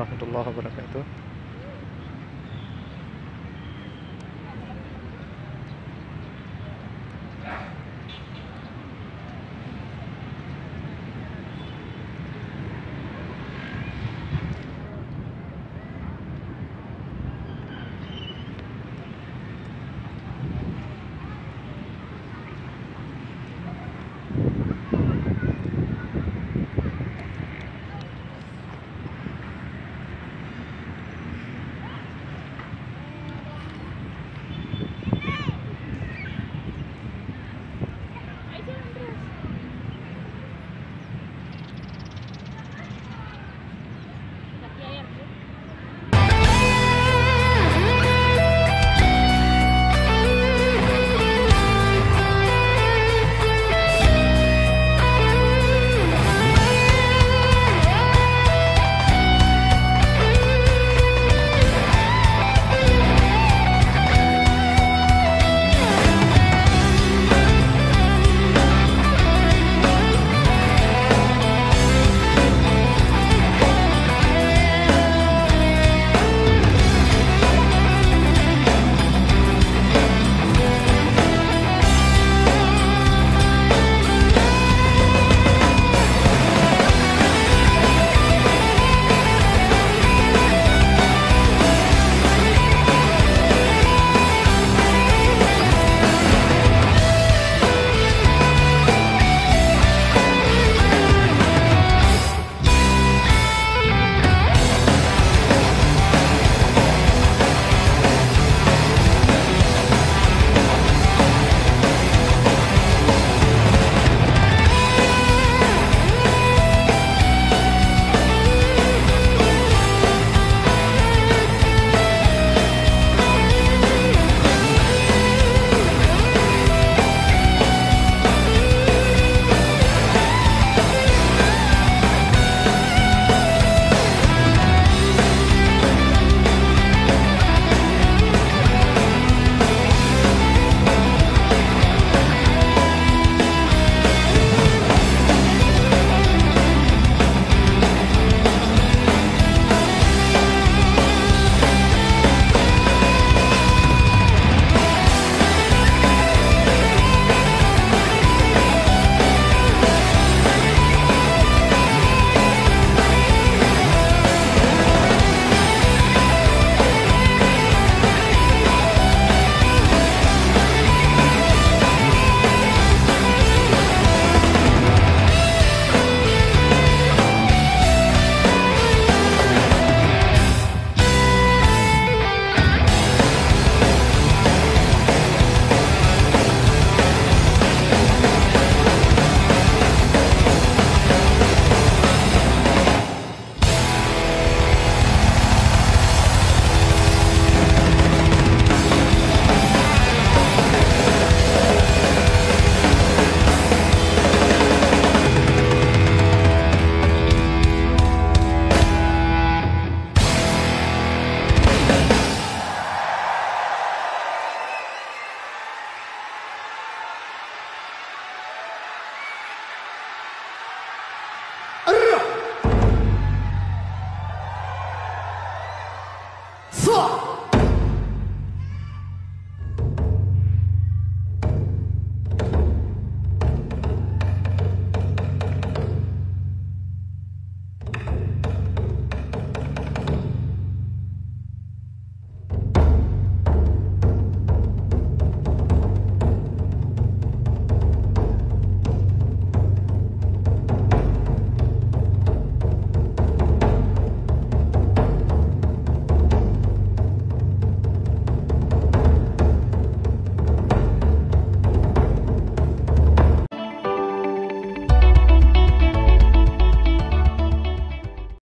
warahmatullahi wabarakatuh